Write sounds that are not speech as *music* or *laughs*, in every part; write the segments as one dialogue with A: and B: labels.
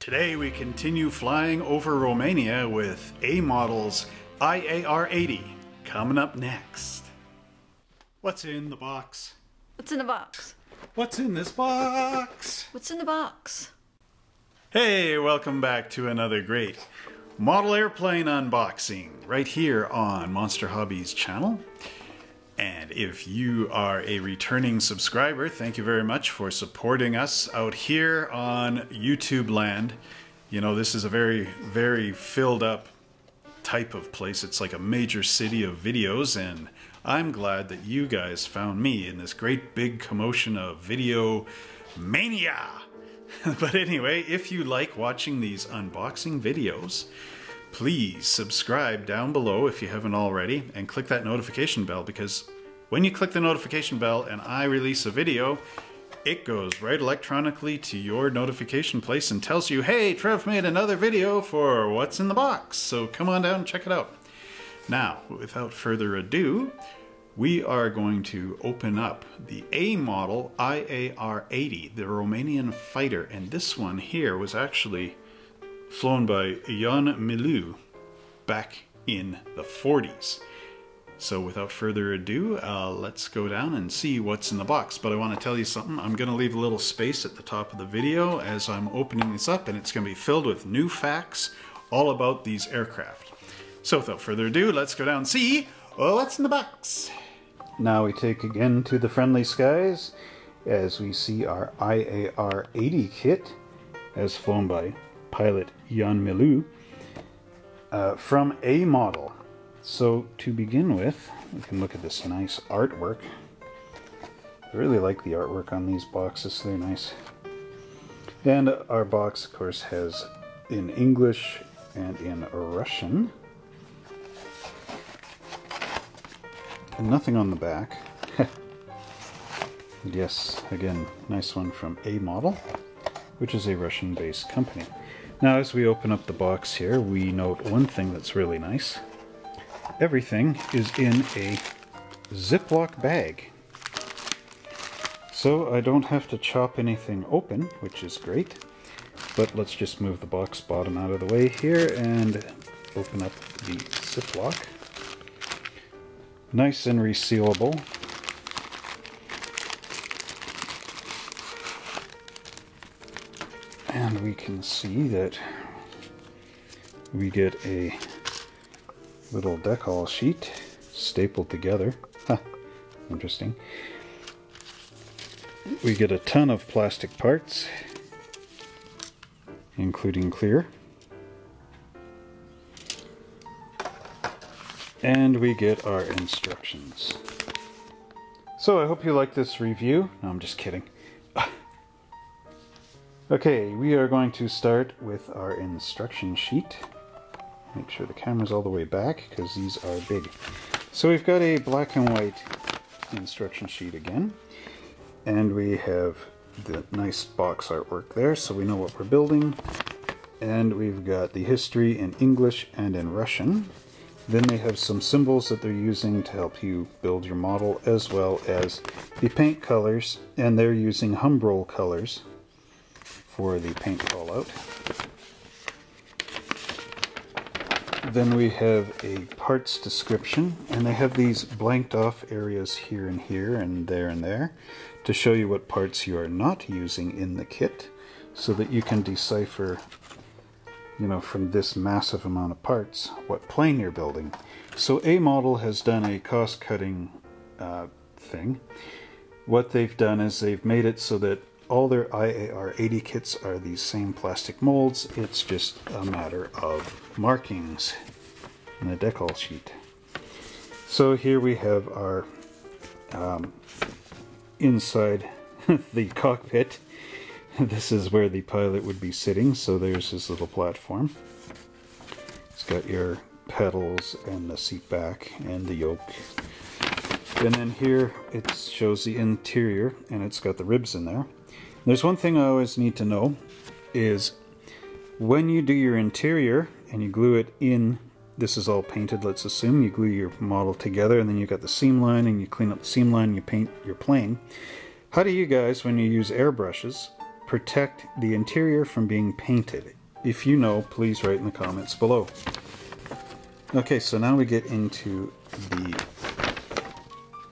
A: Today we continue flying over Romania with A Model's IAR-80 coming up next. What's in the box?
B: What's in the box?
A: What's in this box?
B: What's in the box?
A: Hey, welcome back to another great model airplane unboxing right here on Monster Hobbies channel. And if you are a returning subscriber, thank you very much for supporting us out here on YouTube land. You know, this is a very, very filled up type of place. It's like a major city of videos, and I'm glad that you guys found me in this great big commotion of video mania. *laughs* but anyway, if you like watching these unboxing videos, please subscribe down below if you haven't already and click that notification bell because when you click the notification bell and I release a video, it goes right electronically to your notification place and tells you, hey, Trev made another video for What's in the Box. So come on down and check it out. Now, without further ado, we are going to open up the A model IAR-80, the Romanian fighter. And this one here was actually flown by Ion Miliu back in the 40s. So without further ado, uh, let's go down and see what's in the box. But I want to tell you something. I'm going to leave a little space at the top of the video as I'm opening this up, and it's going to be filled with new facts all about these aircraft. So without further ado, let's go down and see what's in the box. Now we take again to the friendly skies as we see our IAR-80 kit as flown by pilot Jan Miliu uh, from A model. So to begin with, we can look at this nice artwork. I really like the artwork on these boxes, they're nice. And our box, of course, has in English and in Russian. And nothing on the back. *laughs* yes, again, nice one from A Model, which is a Russian-based company. Now, as we open up the box here, we note one thing that's really nice. Everything is in a Ziploc bag. So I don't have to chop anything open, which is great. But let's just move the box bottom out of the way here and open up the Ziploc. Nice and resealable. And we can see that we get a little decal sheet stapled together. Huh, interesting. We get a ton of plastic parts, including clear. And we get our instructions. So I hope you like this review. No, I'm just kidding. Okay, we are going to start with our instruction sheet. Make sure the camera's all the way back because these are big. So we've got a black and white instruction sheet again. And we have the nice box artwork there so we know what we're building. And we've got the history in English and in Russian. Then they have some symbols that they're using to help you build your model, as well as the paint colors, and they're using Humbrol colors for the paint fallout. Then we have a parts description, and they have these blanked off areas here and here and there and there to show you what parts you are not using in the kit so that you can decipher you know, from this massive amount of parts, what plane you're building. So A model has done a cost-cutting uh, thing. What they've done is they've made it so that all their IAR-80 kits are these same plastic molds. It's just a matter of markings in the decal sheet. So here we have our um, inside *laughs* the cockpit this is where the pilot would be sitting, so there's his little platform. It's got your pedals and the seat back and the yoke. And then here it shows the interior and it's got the ribs in there. There's one thing I always need to know is when you do your interior and you glue it in, this is all painted, let's assume, you glue your model together and then you've got the seam line and you clean up the seam line and you paint your plane. How do you guys, when you use airbrushes, protect the interior from being painted? If you know, please write in the comments below. Okay, so now we get into the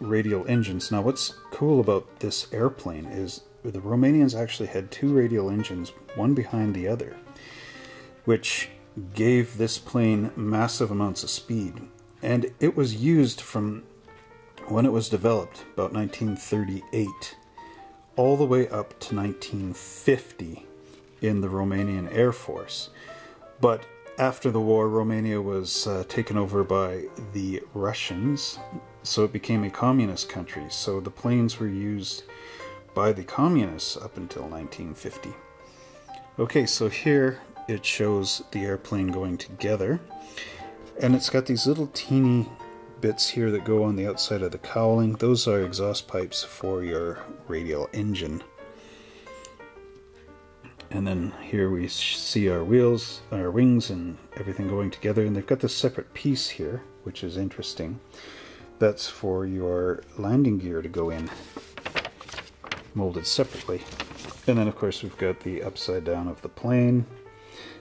A: radial engines. Now what's cool about this airplane is the Romanians actually had two radial engines, one behind the other, which gave this plane massive amounts of speed. And it was used from when it was developed, about 1938, all the way up to 1950 in the Romanian Air Force. But after the war, Romania was uh, taken over by the Russians, so it became a communist country. So the planes were used by the communists up until 1950. Okay, so here it shows the airplane going together, and it's got these little teeny bits here that go on the outside of the cowling. Those are exhaust pipes for your radial engine. And then here we see our wheels, our wings, and everything going together. And they've got this separate piece here, which is interesting. That's for your landing gear to go in, molded separately. And then, of course, we've got the upside down of the plane,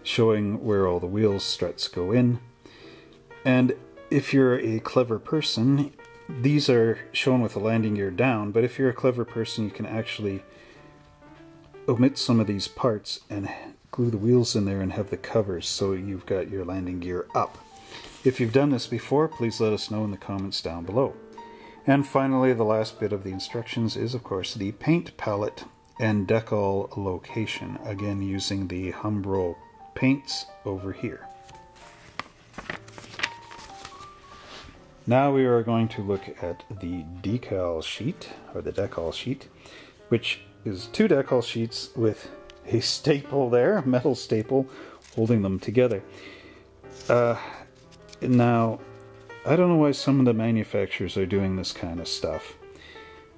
A: showing where all the wheels struts go in. And if you're a clever person, these are shown with the landing gear down, but if you're a clever person, you can actually omit some of these parts and glue the wheels in there and have the covers so you've got your landing gear up. If you've done this before, please let us know in the comments down below. And finally, the last bit of the instructions is, of course, the paint palette and decal location, again using the Humbrol paints over here. Now we are going to look at the decal sheet, or the decal sheet, which is two decal sheets with a staple there, a metal staple, holding them together. Uh, now, I don't know why some of the manufacturers are doing this kind of stuff.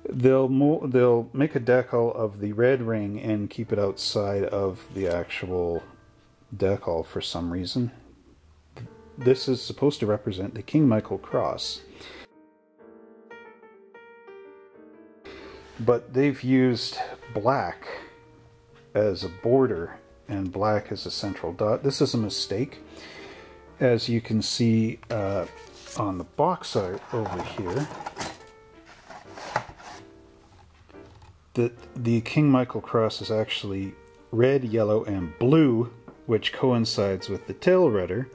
A: They'll they'll make a decal of the red ring and keep it outside of the actual decal for some reason. This is supposed to represent the King Michael Cross. but they've used black as a border and black as a central dot. This is a mistake. As you can see uh, on the box art over here, that the King Michael cross is actually red, yellow, and blue, which coincides with the tail rudder,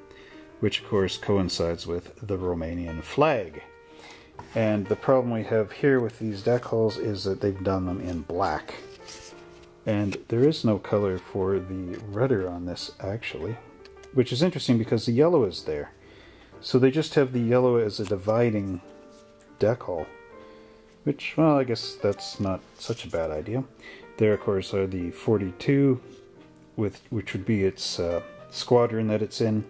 A: which of course coincides with the Romanian flag. And the problem we have here with these deck decals is that they've done them in black. And there is no color for the rudder on this actually, which is interesting because the yellow is there. So they just have the yellow as a dividing decal, which, well, I guess that's not such a bad idea. There, of course, are the 42, with which would be its uh, squadron that it's in.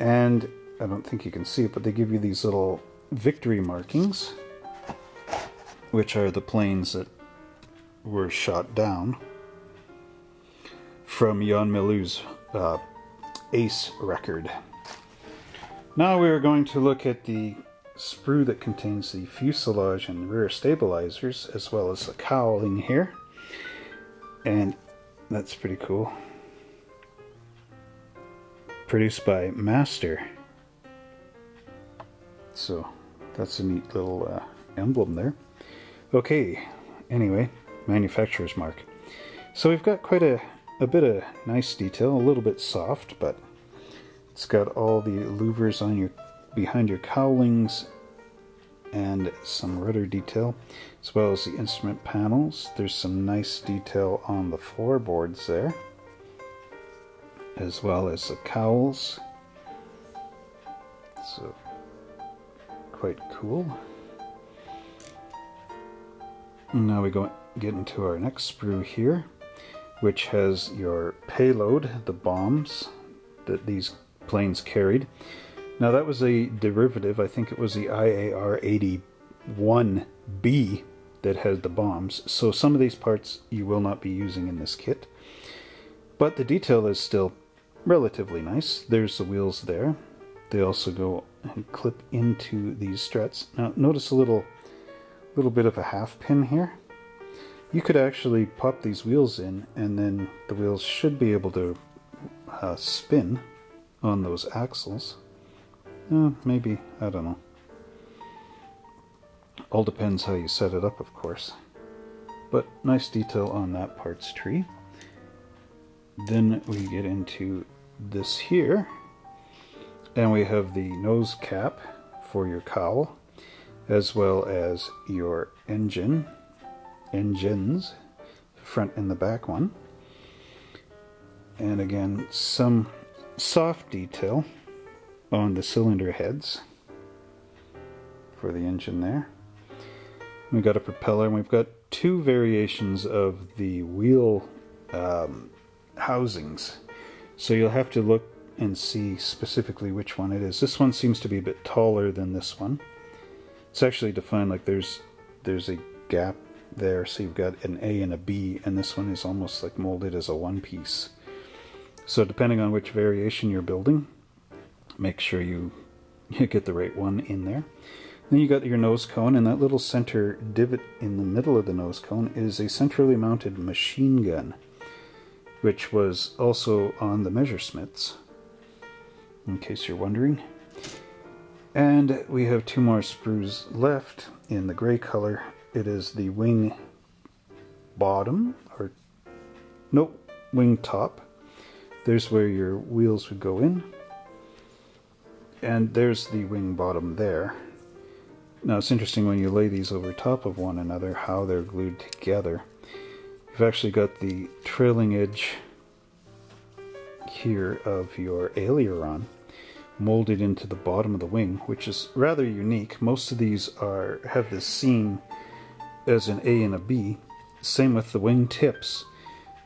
A: And I don't think you can see it, but they give you these little victory markings, which are the planes that were shot down from Jan Milu's uh, ace record. Now we are going to look at the sprue that contains the fuselage and rear stabilizers as well as the cowling here and that's pretty cool produced by Master so that's a neat little uh, emblem there. Okay, anyway, manufacturer's mark. So we've got quite a, a bit of nice detail, a little bit soft, but it's got all the louvers on your behind your cowlings and some rudder detail, as well as the instrument panels. There's some nice detail on the floorboards there, as well as the cowls. So quite cool. Now we go get into our next sprue here, which has your payload, the bombs that these planes carried. Now that was a derivative, I think it was the IAR 81B that had the bombs, so some of these parts you will not be using in this kit. But the detail is still relatively nice. There's the wheels there. They also go and clip into these struts. Now notice a little little bit of a half pin here. you could actually pop these wheels in, and then the wheels should be able to uh, spin on those axles. Uh, maybe, I don't know. All depends how you set it up, of course. But nice detail on that parts tree. Then we get into this here. And we have the nose cap for your cowl, as well as your engine, engines, front and the back one. And again, some soft detail on the cylinder heads for the engine there. We've got a propeller and we've got two variations of the wheel um, housings. So you'll have to look and see specifically which one it is. This one seems to be a bit taller than this one. It's actually defined like there's there's a gap there, so you've got an A and a B, and this one is almost like molded as a one piece. So depending on which variation you're building, make sure you, *laughs* you get the right one in there. Then you got your nose cone, and that little center divot in the middle of the nose cone is a centrally mounted machine gun, which was also on the Messerschmitts in case you're wondering. And we have two more sprues left in the gray color. It is the wing bottom, or nope, wing top. There's where your wheels would go in. And there's the wing bottom there. Now it's interesting when you lay these over top of one another how they're glued together. You've actually got the trailing edge here of your aileron molded into the bottom of the wing, which is rather unique. Most of these are have this seam as an A and a B. Same with the wing tips.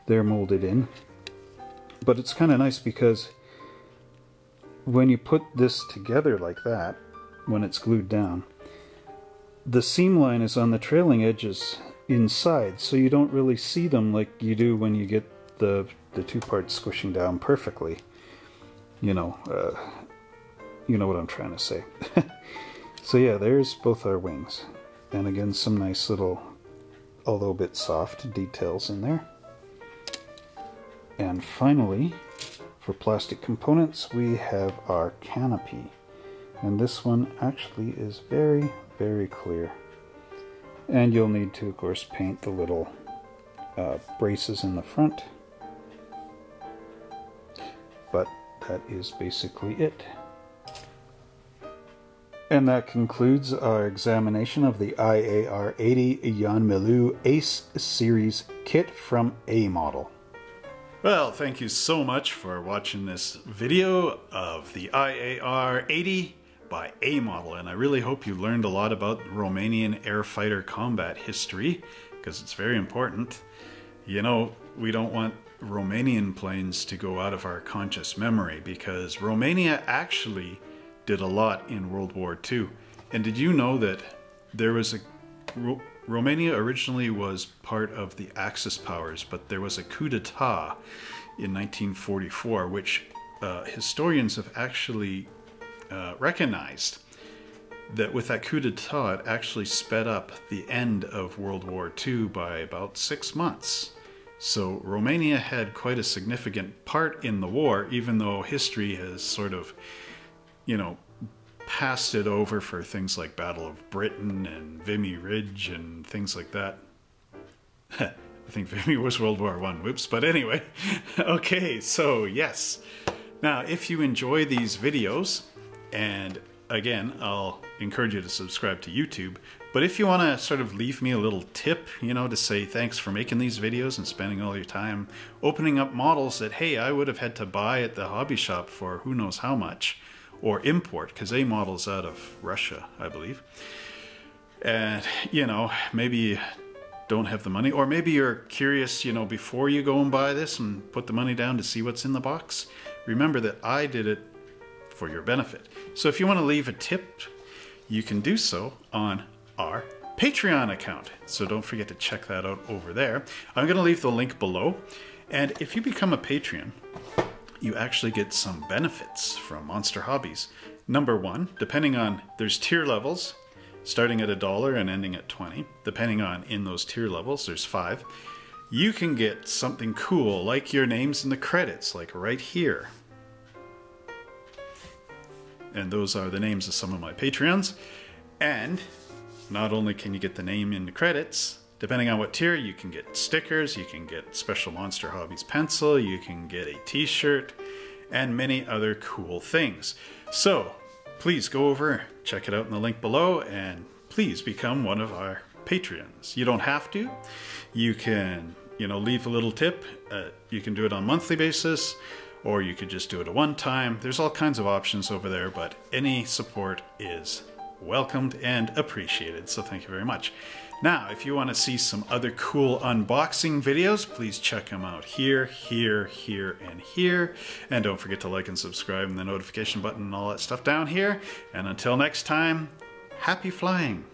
A: They're molded in. But it's kind of nice because when you put this together like that, when it's glued down, the seam line is on the trailing edges inside, so you don't really see them like you do when you get the, the two parts squishing down perfectly. You know, uh, you know what I'm trying to say. *laughs* so yeah, there's both our wings. And again, some nice little, although a bit soft, details in there. And finally, for plastic components, we have our canopy. And this one actually is very, very clear. And you'll need to, of course, paint the little uh, braces in the front. But that is basically it. And that concludes our examination of the IAR 80 Jan Milu ACE Series kit from A Model.
C: Well, thank you so much for watching this video of the IAR 80 by A Model, and I really hope you learned a lot about Romanian air fighter combat history, because it's very important. You know, we don't want Romanian planes to go out of our conscious memory, because Romania actually did a lot in World War II. And did you know that there was a Romania originally was part of the Axis powers, but there was a coup d'etat in 1944, which uh, historians have actually uh, recognized that with that coup d'etat, it actually sped up the end of World War II by about six months. So Romania had quite a significant part in the war, even though history has sort of you know, passed it over for things like Battle of Britain and Vimy Ridge and things like that. *laughs* I think Vimy was World War One. Whoops. But anyway, *laughs* okay. So yes. Now, if you enjoy these videos, and again, I'll encourage you to subscribe to YouTube. But if you want to sort of leave me a little tip, you know, to say thanks for making these videos and spending all your time opening up models that, hey, I would have had to buy at the hobby shop for who knows how much or import because A model's out of Russia, I believe. And you know, maybe you don't have the money, or maybe you're curious, you know, before you go and buy this and put the money down to see what's in the box. Remember that I did it for your benefit. So if you want to leave a tip, you can do so on our Patreon account. So don't forget to check that out over there. I'm going to leave the link below. And if you become a Patreon, you actually get some benefits from Monster Hobbies. Number one, depending on, there's tier levels.
A: starting at a dollar and ending at 20, depending on in those tier levels, there's five, you can get something cool like your names in the credits, like right here. And those are the names of some of my Patreons. And not only can you get the name in the credits, depending on what tier, you can get stickers, you can get special Monster Hobbies pencil, you can get a t shirt, and many other cool things. So please go over, check it out in the link below, and please become one of our Patreons. You don't have to. You can, you know, leave a little tip. Uh, you can do it on a monthly basis, or you could just do it at one time. There's all kinds of options over there, but any support is welcomed and appreciated. So thank you very much. Now, if you want to see some other cool unboxing videos, please check them out here, here, here, and here. And don't forget to like and subscribe and the notification button and all that stuff down here. And until next time, happy flying!